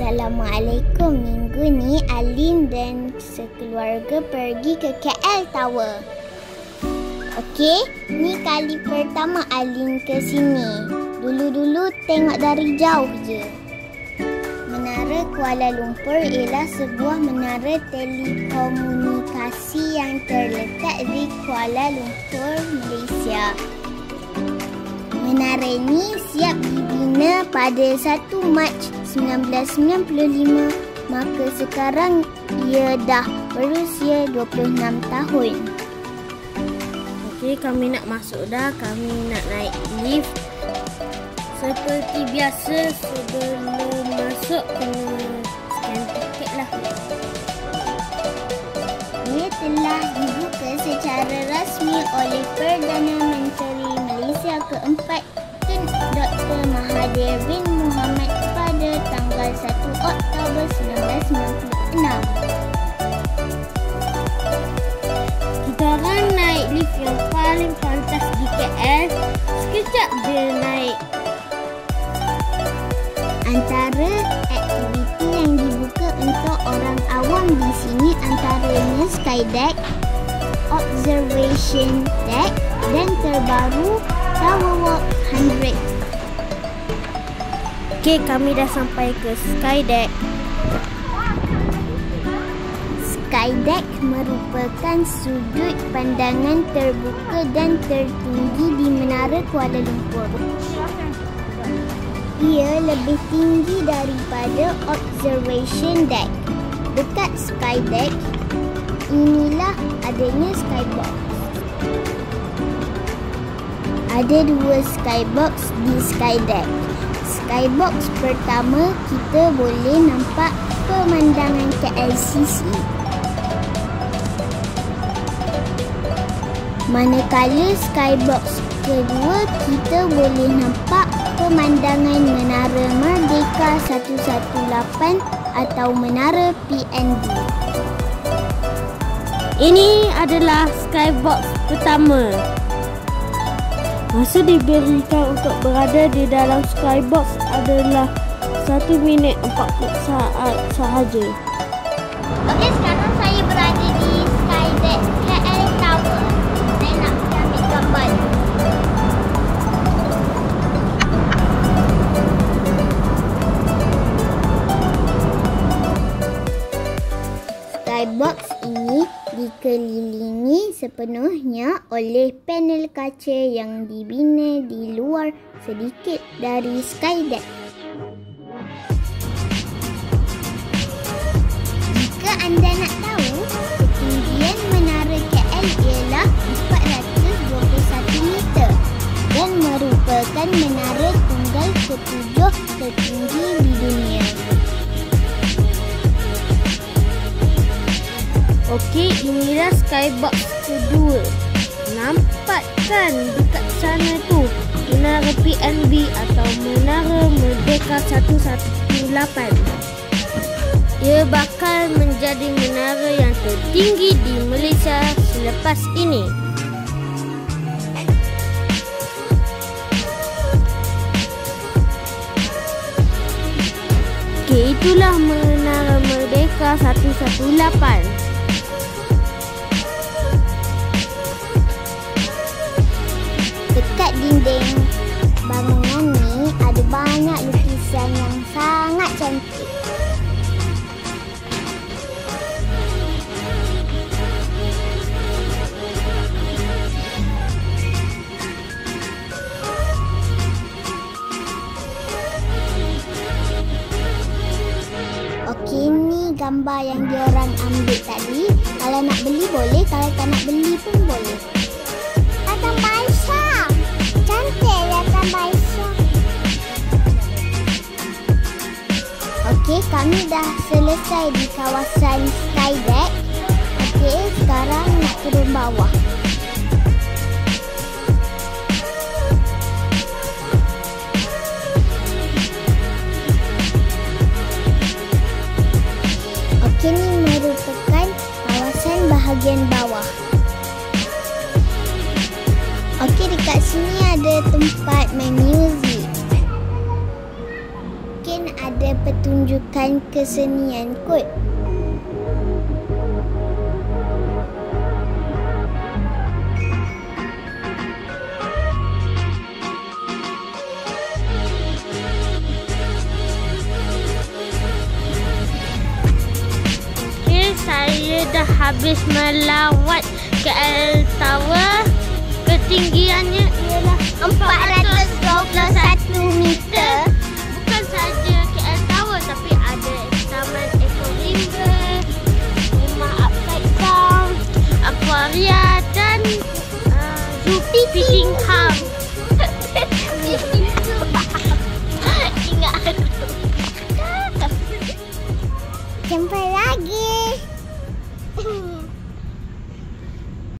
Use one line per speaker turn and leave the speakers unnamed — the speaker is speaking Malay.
Assalamualaikum. Minggu ni Alin dan sekeluarga pergi ke KL Tower. Okey, ni kali pertama Alin ke sini. Dulu-dulu tengok dari jauh je. Menara Kuala Lumpur ialah sebuah menara telekomunikasi yang terletak di Kuala Lumpur, Malaysia. Menara ini siap dibina pada 1 Mac 1995 maka sekarang ia dah berusia 26 tahun.
Okey, kami nak masuk dah. Kami nak naik lift. Seperti biasa sebelum masuk kena scan tiket lah.
Ia telah dibuka secara rasmi oleh Perdana 1996.
Kita orang naik lift yang paling pantas di KL. Sekejap dia naik.
Antara aktiviti yang dibuka untuk orang awam di sini antaranya Skydeck, Observation Deck dan terbaru Tower Walk 100.
Okey, kami dah sampai ke Skydeck.
Skydeck merupakan sudut pandangan terbuka dan tertinggi di Menara Kuala Lumpur. Ia lebih tinggi daripada Observation Deck. Dekat Skydeck, inilah adanya skybox. Ada dua skybox di Skydeck. Skybox pertama kita boleh nampak pemandangan KLCC. Manakala skybox kedua kita boleh nampak pemandangan Menara Merdeka 118 atau Menara PND.
Ini adalah skybox pertama. Masa diberikan untuk berada di dalam skybox adalah 1 minit 40 saat sahaja.
Okey, Skybox ini dikelilingi sepenuhnya oleh panel kaca yang dibina di luar sedikit dari Skydeck. Jika anda nak
Okey, inilah skybox kedua. Nampak kan dekat sana tu Menara PNB atau Menara Merdeka 118. Ia bakal menjadi menara yang tertinggi di Malaysia selepas ini. Okey, itulah Menara Merdeka 118.
Okey, ni gambar yang diorang ambil tadi. Kalau nak beli boleh, kalau tak nak beli pun boleh. Datang Baisha. Cantik datang Baisha. Okey, kami dah selesai di kawasan Skydeck. Okey, sekarang nak turun bawah. kini merupakan kawasan bahagian bawah. Okey, dekat sini ada tempat main muzik. Mungkin ada pertunjukan kesenian kot.
Mungkin ada pertunjukan kesenian kot. dah habis melawat KL Tower Ketinggiannya ialah
421 meter.